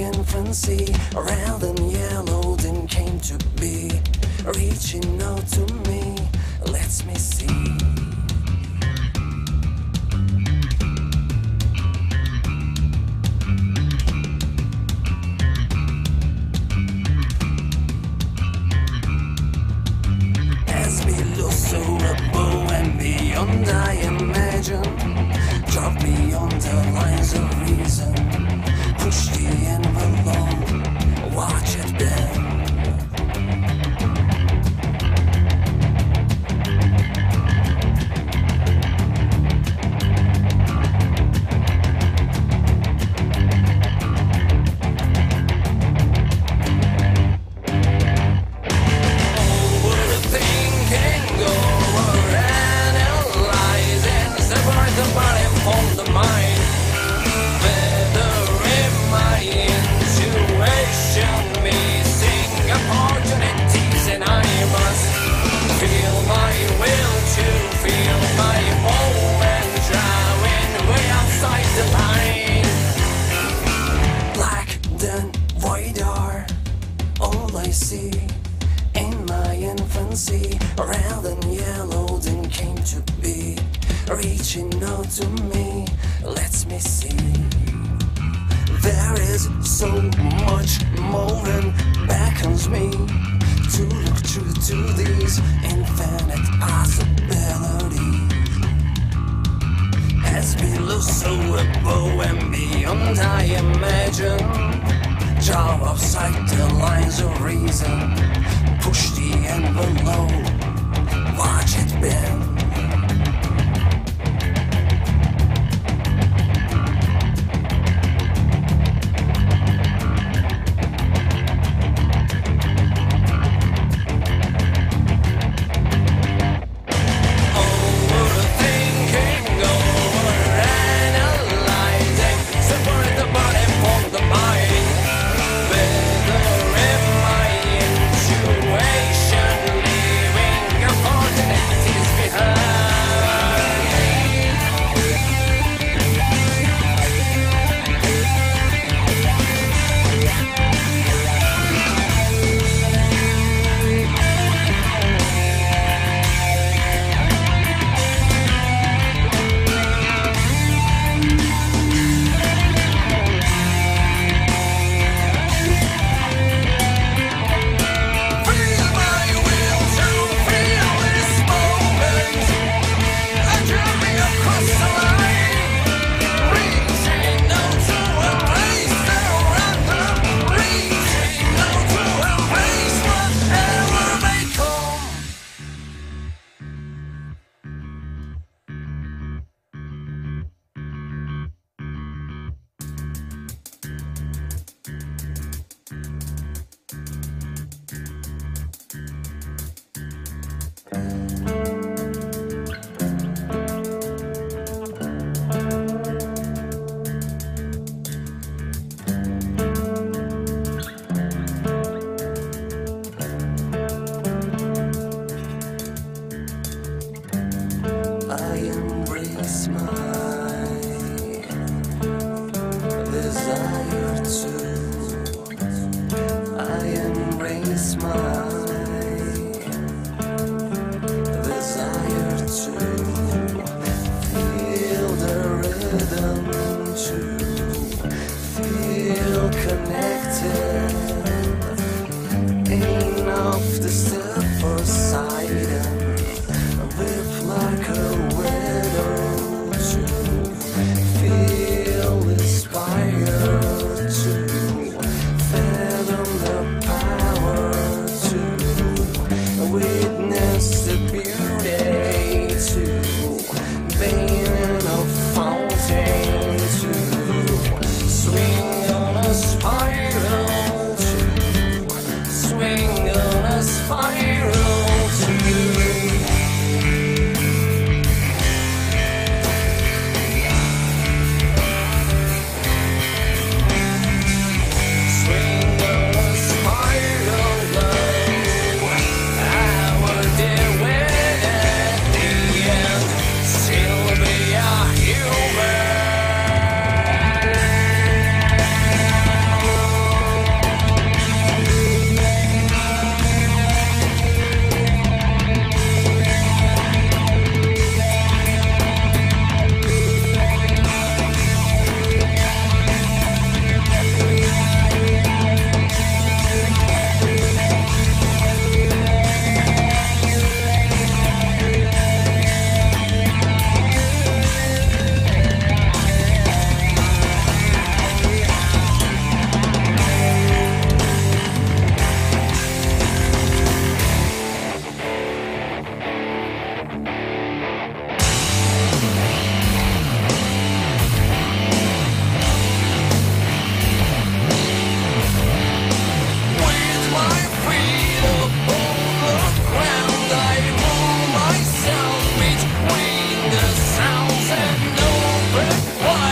Infancy, fancy, red and yellow, then came to be, reaching out to me, lets me see. radar. All I see in my infancy, red and yellow, then came to be. Reaching out to me, lets me see. There is so much more than beckons me to look true to these infinite possibilities. As we look so above and beyond, I imagine job of sight, the lines of reason. Push the envelope, watch it bend.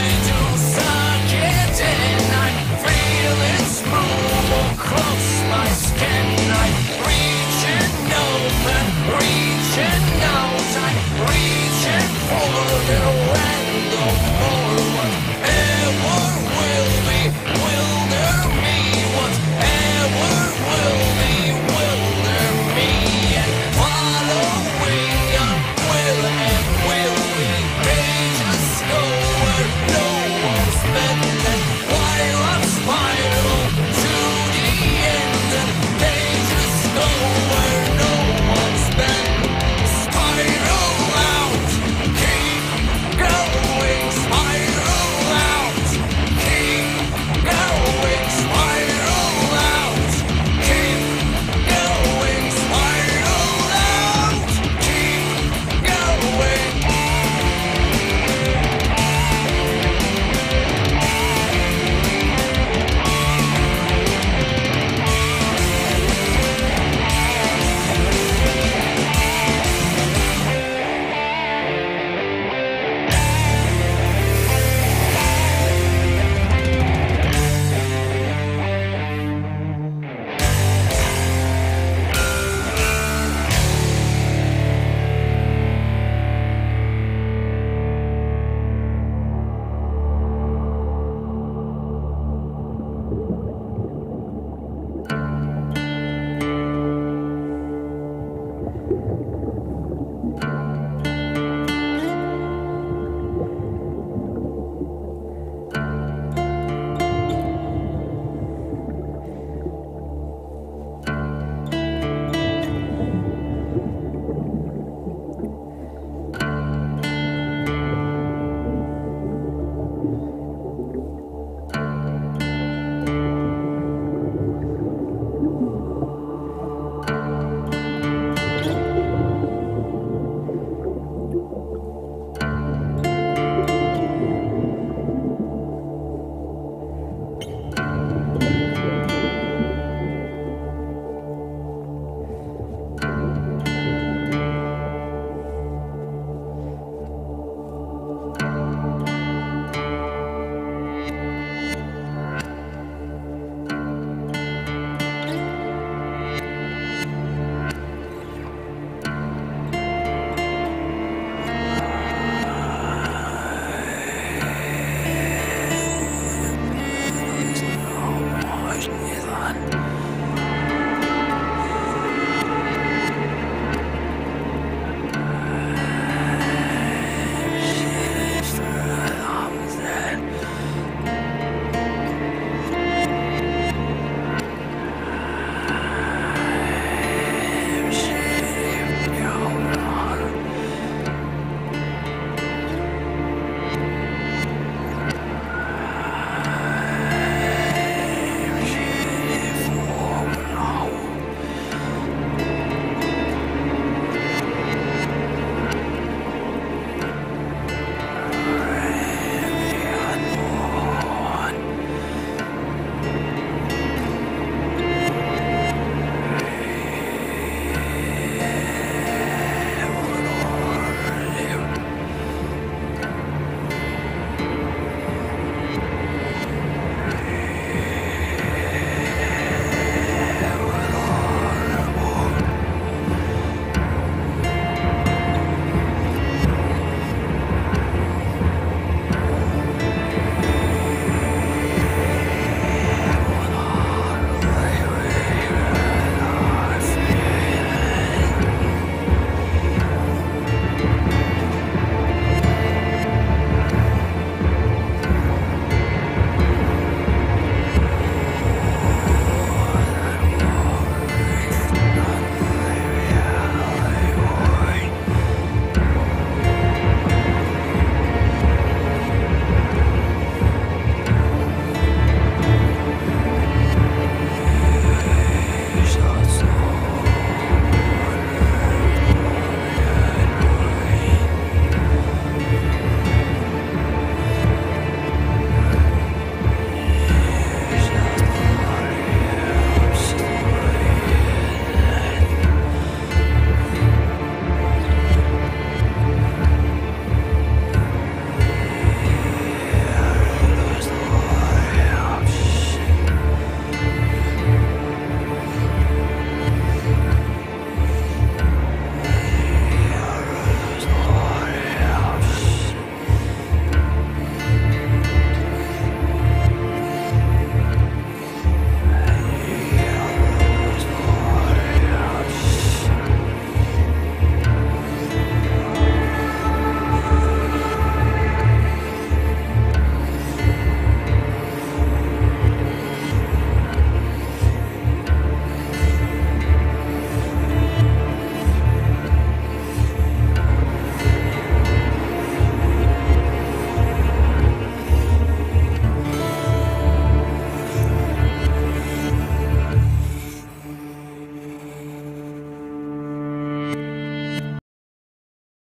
Everybody do